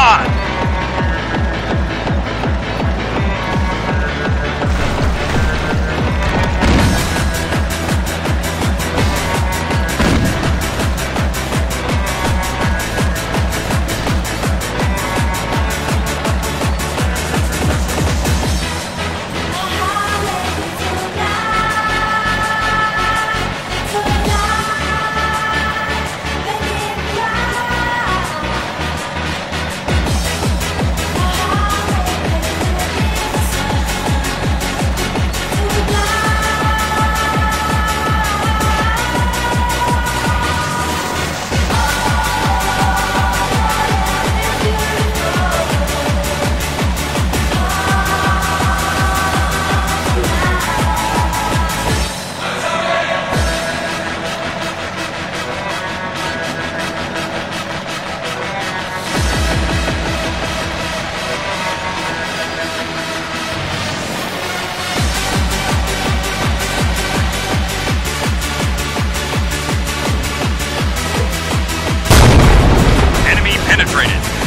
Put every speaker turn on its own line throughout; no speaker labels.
on! Enemy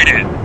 Penetrated.